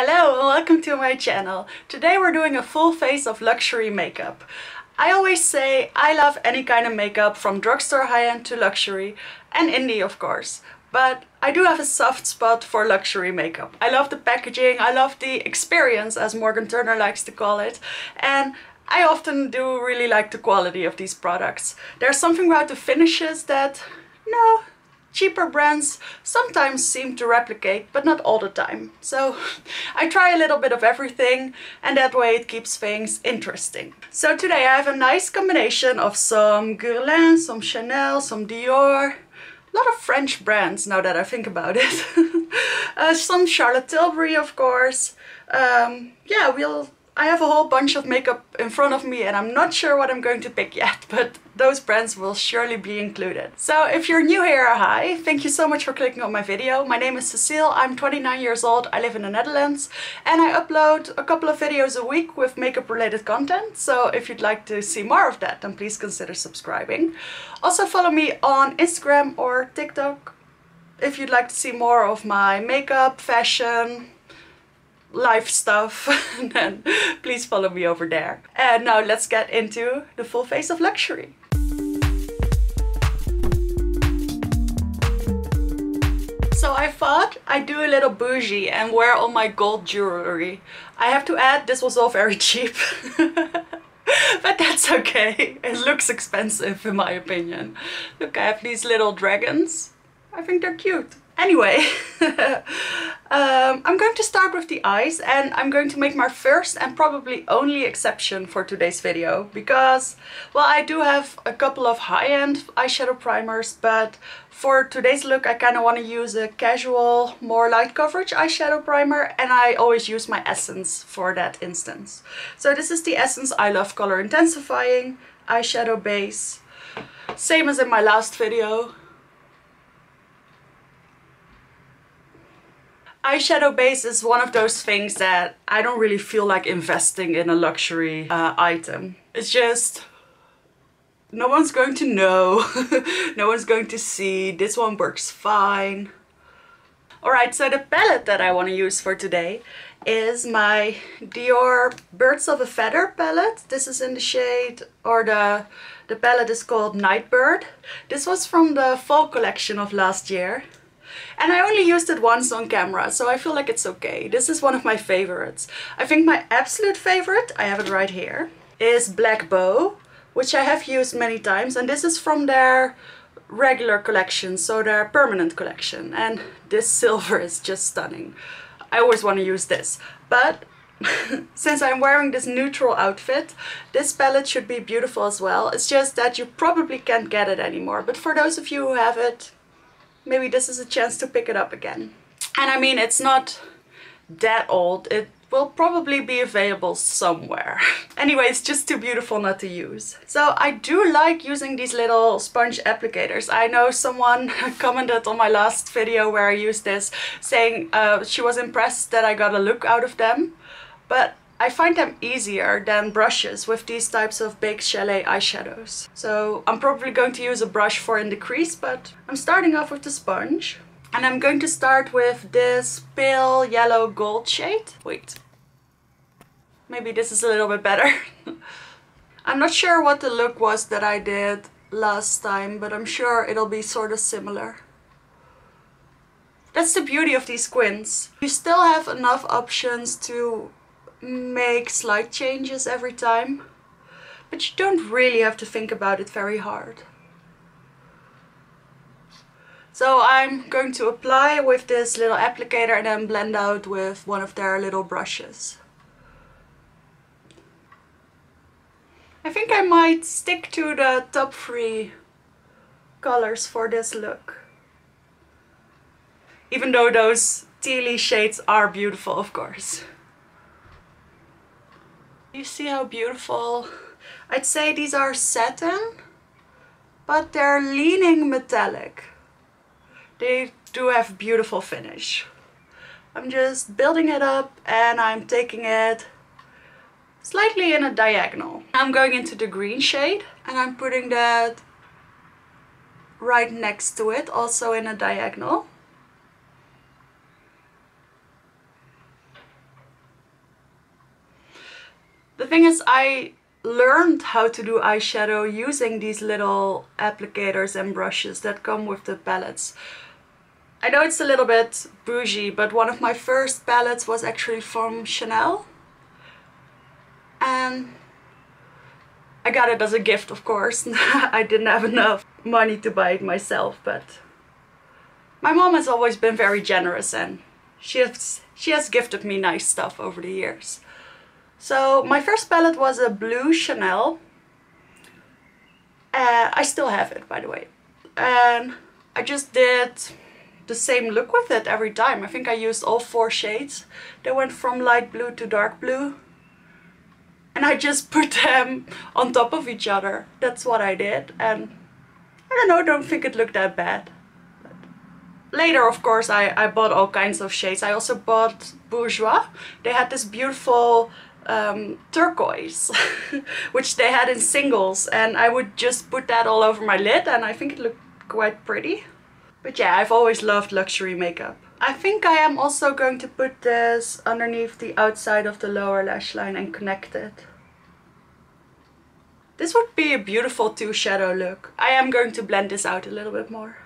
Hello and welcome to my channel. Today we're doing a full face of luxury makeup. I always say I love any kind of makeup from drugstore high-end to luxury and indie of course. But I do have a soft spot for luxury makeup. I love the packaging, I love the experience as Morgan Turner likes to call it. And I often do really like the quality of these products. There's something about the finishes that, no, cheaper brands sometimes seem to replicate, but not all the time. So I try a little bit of everything and that way it keeps things interesting. So today I have a nice combination of some Guerlain, some Chanel, some Dior, a lot of French brands now that I think about it. uh, some Charlotte Tilbury of course. Um, yeah, we'll I have a whole bunch of makeup in front of me and I'm not sure what I'm going to pick yet, but those brands will surely be included. So if you're new here, hi, thank you so much for clicking on my video. My name is Cecile, I'm 29 years old, I live in the Netherlands and I upload a couple of videos a week with makeup related content. So if you'd like to see more of that, then please consider subscribing. Also follow me on Instagram or TikTok if you'd like to see more of my makeup, fashion, life stuff, then please follow me over there. And now let's get into the full face of luxury. So I thought I'd do a little bougie and wear all my gold jewelry. I have to add this was all very cheap. but that's okay. It looks expensive in my opinion. Look, I have these little dragons. I think they're cute. Anyway, um, I'm going to start with the eyes and I'm going to make my first and probably only exception for today's video because, well, I do have a couple of high-end eyeshadow primers, but for today's look I kind of want to use a casual, more light coverage eyeshadow primer and I always use my Essence for that instance. So this is the Essence I Love Color Intensifying eyeshadow base. Same as in my last video, eyeshadow base is one of those things that I don't really feel like investing in a luxury uh, item. It's just no one's going to know, no one's going to see, this one works fine. Alright, so the palette that I want to use for today is my Dior Birds of a Feather palette. This is in the shade, or the, the palette is called Nightbird. This was from the fall collection of last year. And I only used it once on camera, so I feel like it's okay. This is one of my favorites. I think my absolute favorite, I have it right here, is Black Bow, which I have used many times. And this is from their regular collection, so their permanent collection. And this silver is just stunning. I always want to use this. But since I'm wearing this neutral outfit, this palette should be beautiful as well. It's just that you probably can't get it anymore. But for those of you who have it, maybe this is a chance to pick it up again. And I mean, it's not that old. It will probably be available somewhere. anyway, it's just too beautiful not to use. So I do like using these little sponge applicators. I know someone commented on my last video where I used this saying uh, she was impressed that I got a look out of them. But I find them easier than brushes with these types of Baked Chalet eyeshadows. So I'm probably going to use a brush for in the crease, but I'm starting off with the sponge. And I'm going to start with this pale yellow gold shade. Wait. Maybe this is a little bit better. I'm not sure what the look was that I did last time, but I'm sure it'll be sort of similar. That's the beauty of these quints. You still have enough options to make slight changes every time, but you don't really have to think about it very hard. So I'm going to apply with this little applicator and then blend out with one of their little brushes. I think I might stick to the top three colors for this look. Even though those tealy shades are beautiful, of course. You see how beautiful? I'd say these are satin, but they're leaning metallic. They do have beautiful finish. I'm just building it up and I'm taking it slightly in a diagonal. I'm going into the green shade and I'm putting that right next to it, also in a diagonal. Thing is, I learned how to do eyeshadow using these little applicators and brushes that come with the palettes. I know it's a little bit bougie, but one of my first palettes was actually from Chanel. And I got it as a gift, of course. I didn't have enough money to buy it myself, but my mom has always been very generous and she has, she has gifted me nice stuff over the years. So my first palette was a blue Chanel. Uh, I still have it, by the way. And I just did the same look with it every time. I think I used all four shades. They went from light blue to dark blue. And I just put them on top of each other. That's what I did. And I don't know, don't think it looked that bad. But later, of course, I, I bought all kinds of shades. I also bought Bourjois. They had this beautiful um, turquoise, which they had in singles. And I would just put that all over my lid and I think it looked quite pretty. But yeah, I've always loved luxury makeup. I think I am also going to put this underneath the outside of the lower lash line and connect it. This would be a beautiful two shadow look. I am going to blend this out a little bit more.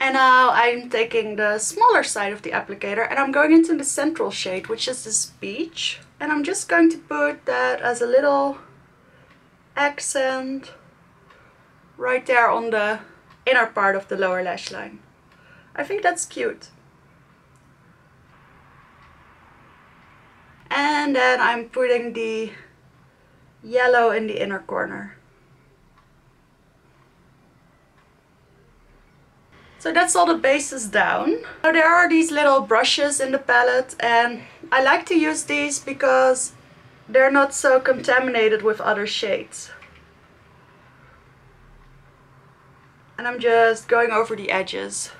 And now I'm taking the smaller side of the applicator and I'm going into the central shade, which is this beach. And I'm just going to put that as a little accent right there on the inner part of the lower lash line. I think that's cute. And then I'm putting the yellow in the inner corner. So that's all the bases down. So there are these little brushes in the palette and I like to use these because they're not so contaminated with other shades. And I'm just going over the edges.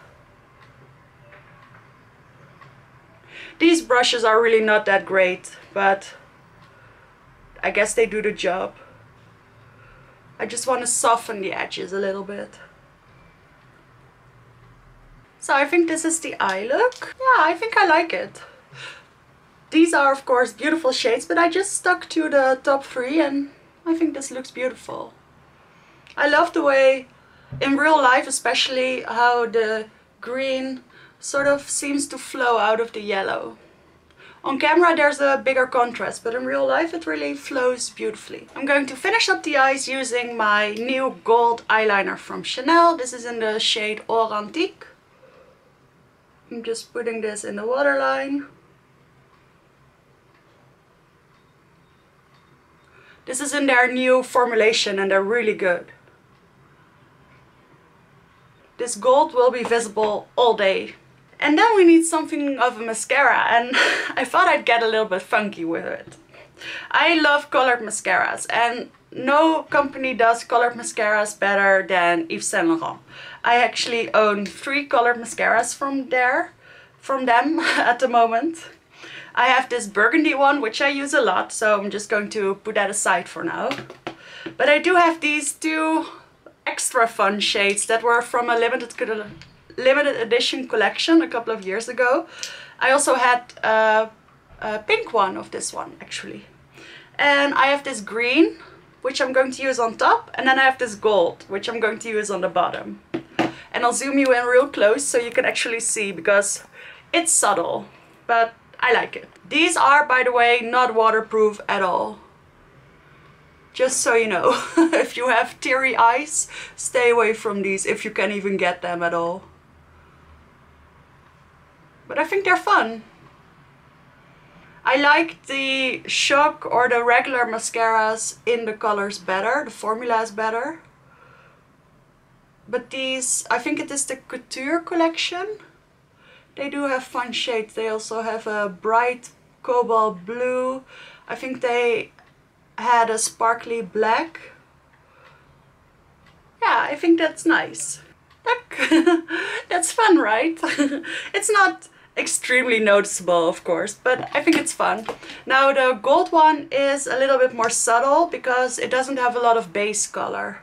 These brushes are really not that great, but I guess they do the job. I just want to soften the edges a little bit. So I think this is the eye look. Yeah, I think I like it. These are of course beautiful shades, but I just stuck to the top three and I think this looks beautiful. I love the way, in real life especially, how the green sort of seems to flow out of the yellow. On camera there's a bigger contrast, but in real life it really flows beautifully. I'm going to finish up the eyes using my new gold eyeliner from Chanel. This is in the shade Or Antique. I'm just putting this in the waterline. This is in their new formulation and they're really good. This gold will be visible all day. And then we need something of a mascara and I thought I'd get a little bit funky with it. I love colored mascaras and no company does colored mascaras better than Yves Saint Laurent. I actually own three colored mascaras from there, from them at the moment. I have this burgundy one, which I use a lot, so I'm just going to put that aside for now. But I do have these two extra fun shades that were from a limited, limited edition collection a couple of years ago. I also had a, a pink one of this one, actually. And I have this green, which I'm going to use on top, and then I have this gold, which I'm going to use on the bottom. And I'll zoom you in real close so you can actually see because it's subtle, but I like it. These are, by the way, not waterproof at all. Just so you know, if you have teary eyes, stay away from these if you can even get them at all. But I think they're fun. I like the Shock or the regular mascaras in the colors better, the formula is better. But these, I think it is the Couture collection. They do have fun shades. They also have a bright cobalt blue. I think they had a sparkly black. Yeah, I think that's nice. Look, that's fun, right? it's not extremely noticeable, of course, but I think it's fun. Now the gold one is a little bit more subtle because it doesn't have a lot of base color.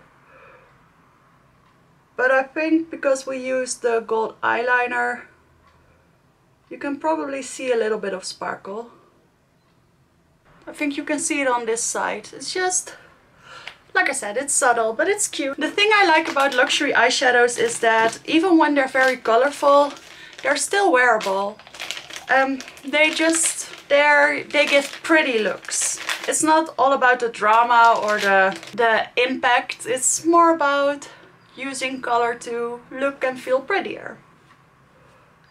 But I think because we used the gold eyeliner, You can probably see a little bit of sparkle. I think you can see it on this side. It's just, like I said, it's subtle, but it's cute. The thing I like about luxury eyeshadows is that even when they're very colorful, they're still wearable. Um, they just, they're, they give pretty looks. It's not all about the drama or the, the impact. It's more about using color to look and feel prettier.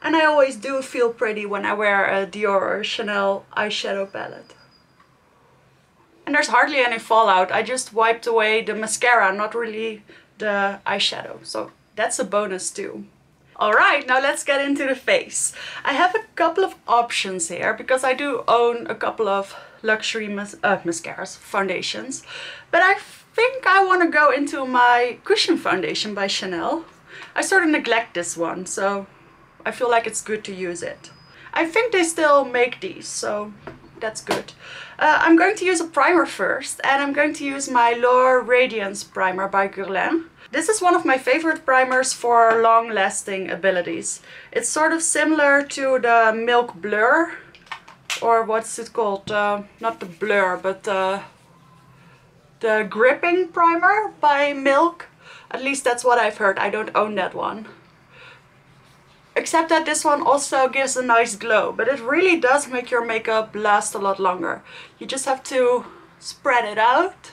And I always do feel pretty when I wear a Dior or Chanel eyeshadow palette. And there's hardly any fallout. I just wiped away the mascara, not really the eyeshadow. So that's a bonus too. Alright, now let's get into the face. I have a couple of options here because I do own a couple of luxury mas uh, mascaras, foundations. But I think I want to go into my Cushion Foundation by Chanel. I sort of neglect this one, so I feel like it's good to use it. I think they still make these, so that's good. Uh, I'm going to use a primer first and I'm going to use my L'Or Radiance Primer by Guerlain. This is one of my favorite primers for long-lasting abilities. It's sort of similar to the Milk Blur, or what's it called? Uh, not the Blur, but uh, the Gripping Primer by Milk. At least that's what I've heard. I don't own that one. Except that this one also gives a nice glow, but it really does make your makeup last a lot longer. You just have to spread it out,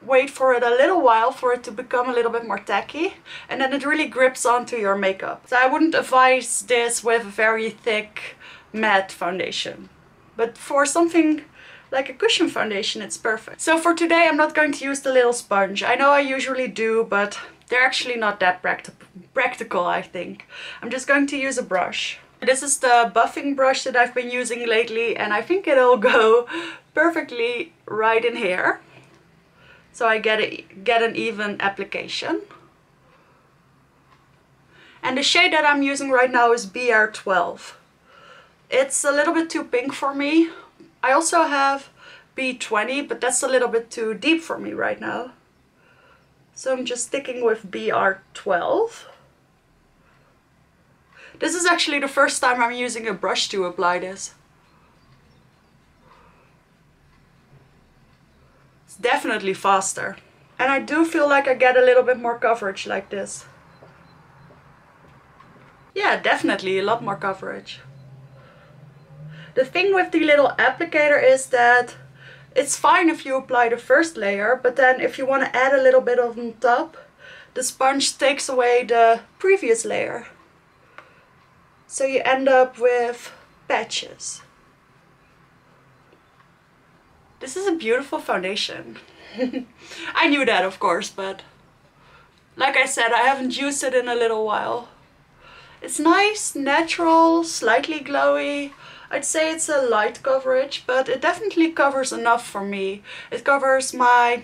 wait for it a little while for it to become a little bit more tacky, and then it really grips onto your makeup. So I wouldn't advise this with a very thick matte foundation. But for something like a cushion foundation, it's perfect. So for today, I'm not going to use the little sponge. I know I usually do, but they're actually not that practi practical, I think. I'm just going to use a brush. This is the buffing brush that I've been using lately and I think it'll go perfectly right in here. So I get, a, get an even application. And the shade that I'm using right now is BR12. It's a little bit too pink for me. I also have B20, but that's a little bit too deep for me right now. So I'm just sticking with BR12. This is actually the first time I'm using a brush to apply this. It's definitely faster. And I do feel like I get a little bit more coverage like this. Yeah, definitely a lot more coverage. The thing with the little applicator is that it's fine if you apply the first layer, but then if you want to add a little bit on top, the sponge takes away the previous layer. So you end up with patches. This is a beautiful foundation. I knew that of course, but like I said, I haven't used it in a little while. It's nice, natural, slightly glowy. I'd say it's a light coverage, but it definitely covers enough for me. It covers my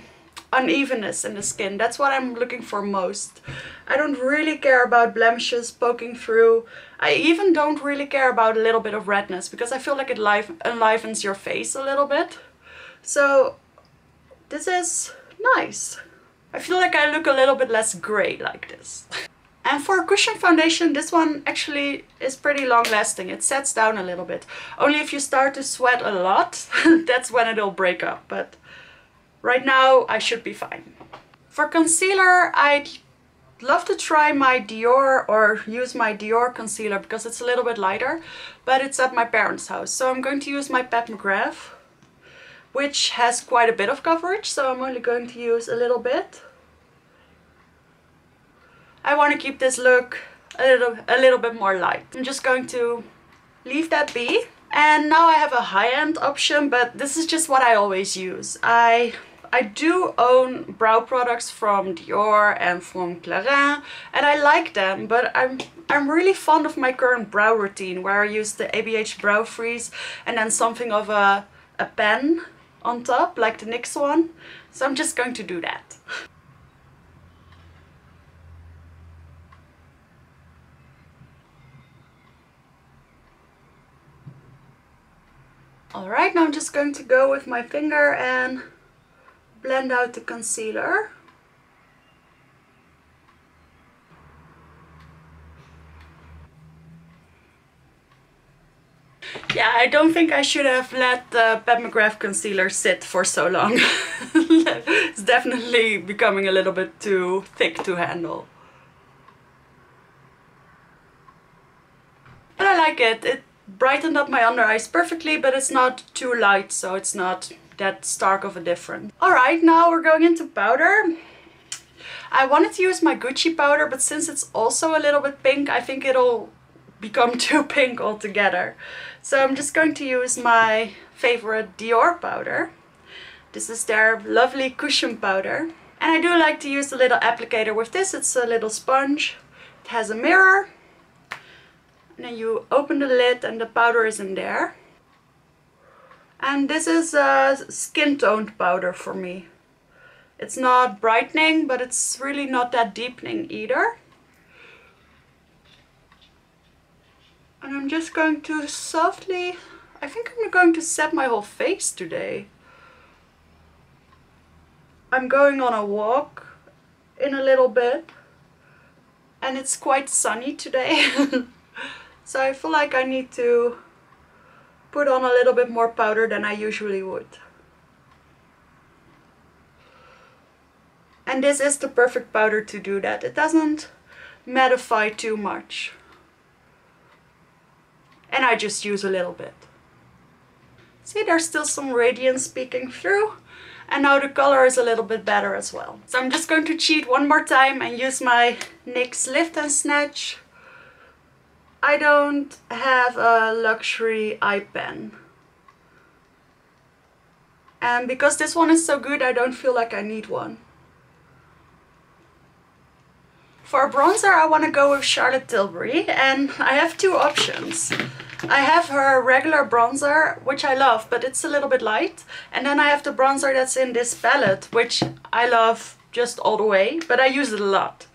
unevenness in the skin. That's what I'm looking for most. I don't really care about blemishes poking through. I even don't really care about a little bit of redness because I feel like it life enlivens your face a little bit. So this is nice. I feel like I look a little bit less grey like this. And for a cushion foundation, this one actually is pretty long lasting. It sets down a little bit. Only if you start to sweat a lot, that's when it'll break up. But right now, I should be fine. For concealer, I'd love to try my Dior or use my Dior concealer because it's a little bit lighter. But it's at my parents' house. So I'm going to use my Pat McGrath, which has quite a bit of coverage. So I'm only going to use a little bit. I want to keep this look a little, a little bit more light. I'm just going to leave that be. And now I have a high-end option, but this is just what I always use. I I do own brow products from Dior and from Clarins and I like them but I'm I'm really fond of my current brow routine where I use the ABH Brow Freeze and then something of a, a pen on top like the NYX one. So I'm just going to do that. Alright, now I'm just going to go with my finger and blend out the concealer. Yeah, I don't think I should have let the Pat McGrath concealer sit for so long. it's definitely becoming a little bit too thick to handle. But I like it. It brightened up my under eyes perfectly, but it's not too light, so it's not that stark of a difference. Alright, now we're going into powder. I wanted to use my Gucci powder, but since it's also a little bit pink, I think it'll become too pink altogether. So I'm just going to use my favorite Dior powder. This is their lovely cushion powder. And I do like to use a little applicator with this. It's a little sponge. It has a mirror. And you open the lid and the powder is in there. And this is a skin toned powder for me. It's not brightening, but it's really not that deepening either. And I'm just going to softly, I think I'm going to set my whole face today. I'm going on a walk in a little bit and it's quite sunny today. so I feel like I need to put on a little bit more powder than I usually would. And this is the perfect powder to do that. It doesn't mattify too much. And I just use a little bit. See, there's still some radiance peeking through. And now the color is a little bit better as well. So I'm just going to cheat one more time and use my NYX Lift and Snatch. I don't have a luxury eye pen. And because this one is so good, I don't feel like I need one. For a bronzer, I want to go with Charlotte Tilbury, and I have two options. I have her regular bronzer, which I love, but it's a little bit light. And then I have the bronzer that's in this palette, which I love just all the way, but I use it a lot.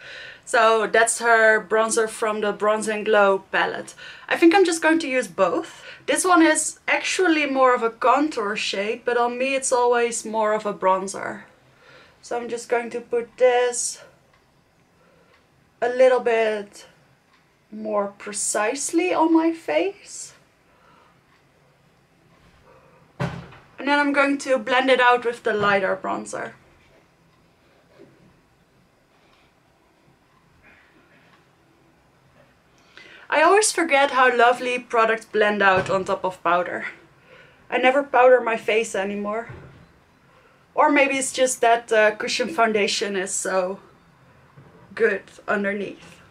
So that's her bronzer from the Bronze and Glow palette. I think I'm just going to use both. This one is actually more of a contour shade, but on me it's always more of a bronzer. So I'm just going to put this a little bit more precisely on my face. And then I'm going to blend it out with the lighter bronzer. I always forget how lovely products blend out on top of powder. I never powder my face anymore. Or maybe it's just that uh, cushion foundation is so good underneath.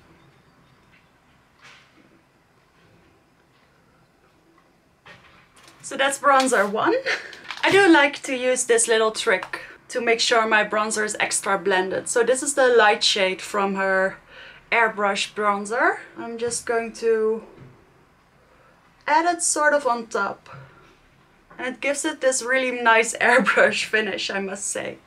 So that's bronzer one. I do like to use this little trick to make sure my bronzer is extra blended. So this is the light shade from her airbrush bronzer. I'm just going to add it sort of on top. And it gives it this really nice airbrush finish, I must say.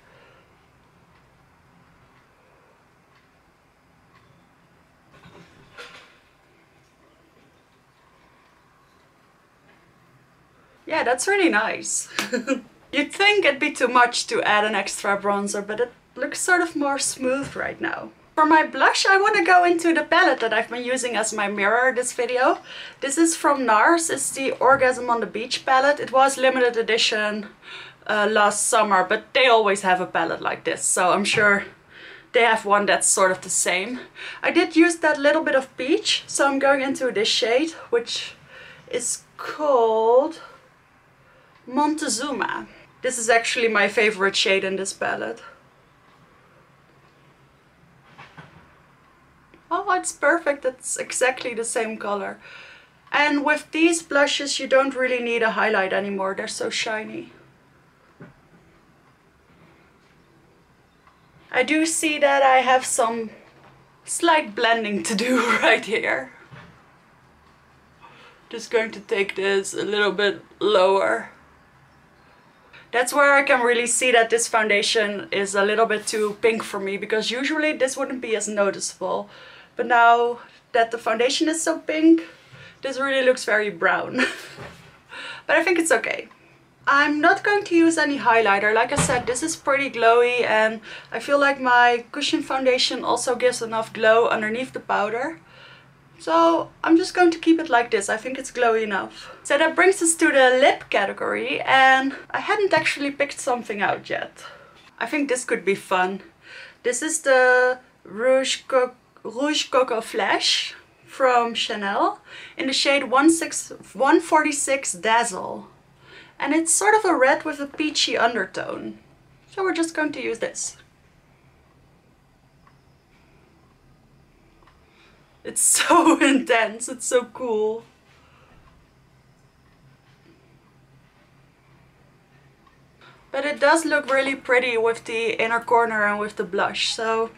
Yeah, that's really nice. You'd think it'd be too much to add an extra bronzer, but it looks sort of more smooth right now. For my blush, I want to go into the palette that I've been using as my mirror this video. This is from NARS. It's the Orgasm on the Beach palette. It was limited edition uh, last summer, but they always have a palette like this, so I'm sure they have one that's sort of the same. I did use that little bit of peach, so I'm going into this shade, which is called Montezuma. This is actually my favorite shade in this palette. Oh, it's perfect. It's exactly the same color. And with these blushes, you don't really need a highlight anymore. They're so shiny. I do see that I have some slight blending to do right here. Just going to take this a little bit lower. That's where I can really see that this foundation is a little bit too pink for me because usually this wouldn't be as noticeable. But now that the foundation is so pink, this really looks very brown. but I think it's okay. I'm not going to use any highlighter. Like I said, this is pretty glowy and I feel like my cushion foundation also gives enough glow underneath the powder. So I'm just going to keep it like this. I think it's glowy enough. So that brings us to the lip category and I hadn't actually picked something out yet. I think this could be fun. This is the Rouge, Co Rouge Coco Flash from Chanel in the shade 146 Dazzle. And it's sort of a red with a peachy undertone. So we're just going to use this. It's so intense, it's so cool. But it does look really pretty with the inner corner and with the blush, so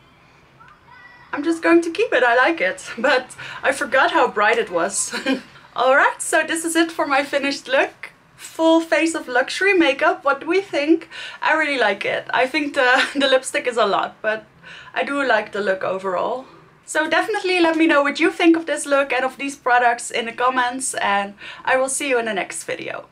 I'm just going to keep it, I like it. But I forgot how bright it was. Alright, so this is it for my finished look. Full face of luxury makeup, what do we think? I really like it. I think the, the lipstick is a lot, but I do like the look overall. So definitely let me know what you think of this look and of these products in the comments and I will see you in the next video.